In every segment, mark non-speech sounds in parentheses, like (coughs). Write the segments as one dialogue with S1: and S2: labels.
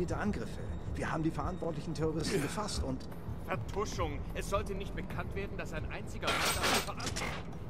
S1: koordinierte Angriffe. Wir haben die verantwortlichen Terroristen gefasst und...
S2: Vertuschung. Es sollte nicht bekannt werden, dass ein einziger Mann dafür verantwortlich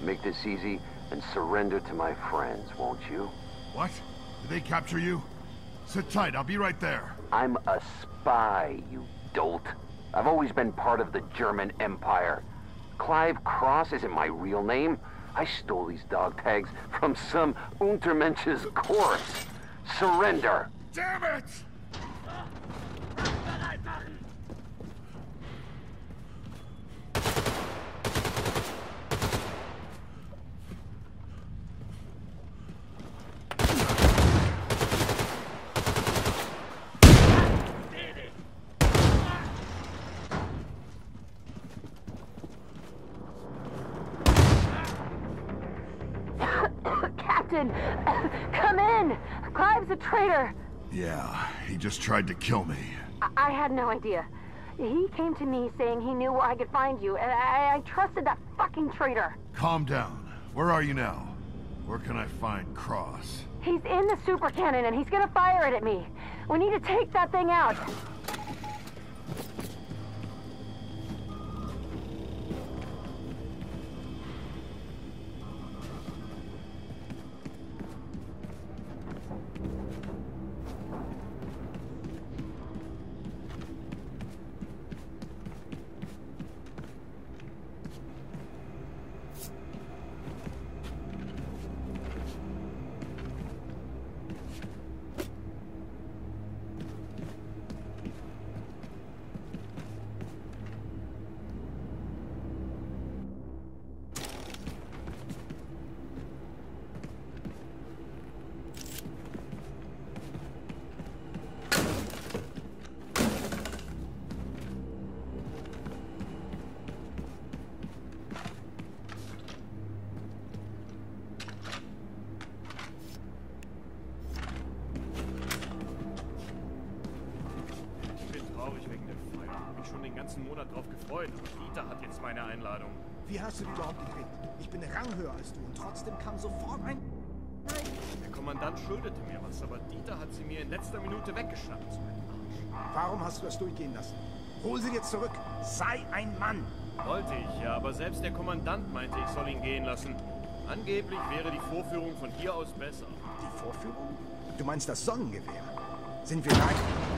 S3: Make this easy and surrender to my friends, won't you?
S4: What? Did they capture you? Sit tight, I'll be right there.
S3: I'm a spy, you dolt. I've always been part of the German Empire. Clive Cross isn't my real name. I stole these dog tags from some Untermensch's corpse. Surrender!
S4: Damn it!
S5: Captain, come in. Clive's a traitor.
S4: Yeah, he just tried to kill me.
S5: I, I had no idea. He came to me saying he knew where I could find you, and I, I trusted that fucking traitor.
S4: Calm down. Where are you now? Where can I find Cross?
S5: He's in the super cannon, and he's gonna fire it at me. We need to take that thing out.
S2: Drauf gefreut, aber Dieter hat jetzt meine Einladung.
S1: Wie hast du die überhaupt gekriegt? Ich bin ranghöher als du und trotzdem kam sofort ein...
S2: Der Kommandant schuldete mir was, aber Dieter hat sie mir in letzter Minute weggeschnappt. So.
S1: Warum hast du das durchgehen lassen? Hol sie jetzt zurück. Sei ein Mann.
S2: Wollte ich, ja, aber selbst der Kommandant meinte, ich soll ihn gehen lassen. Angeblich wäre die Vorführung von hier aus besser.
S1: Die Vorführung? Du meinst das Sonnengewehr? Sind wir live?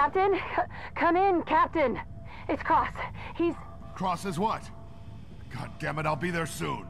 S5: Captain? Come in, Captain. It's Cross. He's...
S4: Cross is what? God damn it, I'll be there soon.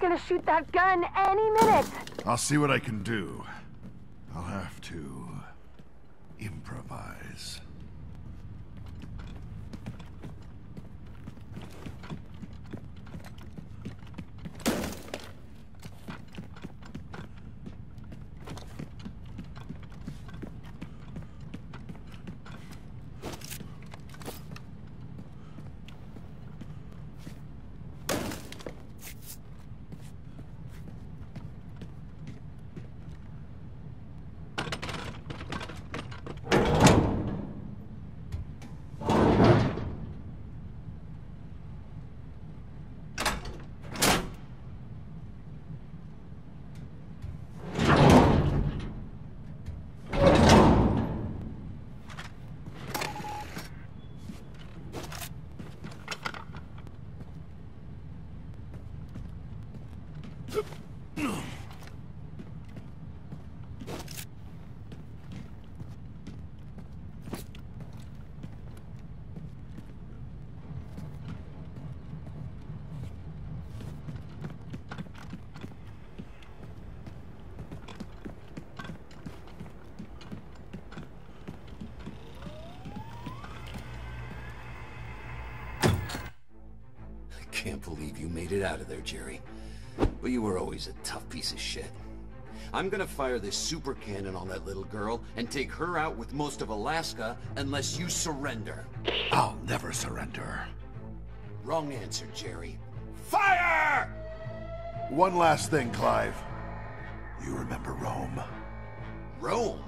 S6: Gonna shoot that gun any minute.
S4: I'll see what I can do. I'll have to improvise.
S3: I can't believe you made it out of there, Jerry. But you were always a tough piece of shit. I'm gonna fire this super cannon on that little girl and take her out with most of Alaska unless you surrender.
S4: I'll never surrender.
S3: Wrong answer, Jerry. Fire!
S4: One last thing, Clive. You remember Rome?
S3: Rome?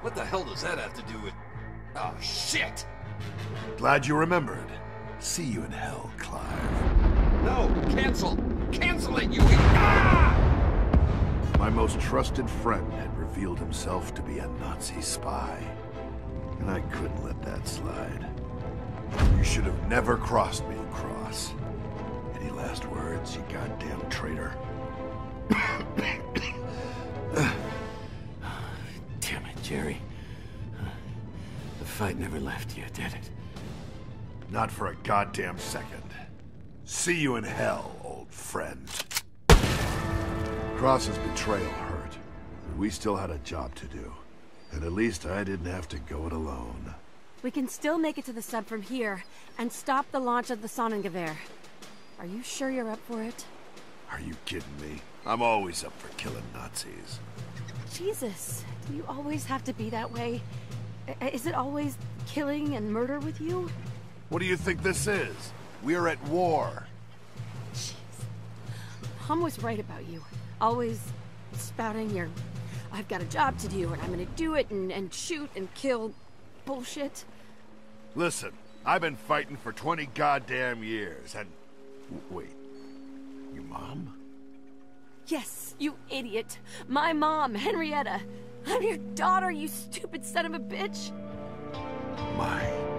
S3: What the hell does that have to do with... Oh, shit!
S4: Glad you remembered. See you in hell, Clive.
S3: No, cancel! Cancel it, you... Ah!
S4: My most trusted friend had revealed himself to be a Nazi spy. And I couldn't let that slide. You should have never crossed me, Cross. Any last words, you goddamn traitor? (coughs)
S3: Damn it, Jerry. The fight never left you, did it?
S4: Not for a goddamn second. See you in hell, old friend. Cross's betrayal hurt, but we still had a job to do. And at least I didn't have to go it alone.
S5: We can still make it to the sub from here and stop the launch of the Sonnengewehr. Are you sure you're up for it?
S4: Are you kidding me? I'm always up for killing Nazis.
S5: Jesus, do you always have to be that way? Is it always killing and murder with you?
S4: What do you think this is? We're at war.
S5: Mom was right about you. Always spouting your, I've got a job to do and I'm gonna do it and, and shoot and kill bullshit.
S4: Listen, I've been fighting for 20 goddamn years, and... Wait. Your mom?
S5: Yes, you idiot. My mom, Henrietta. I'm your daughter, you stupid son of a bitch.
S4: My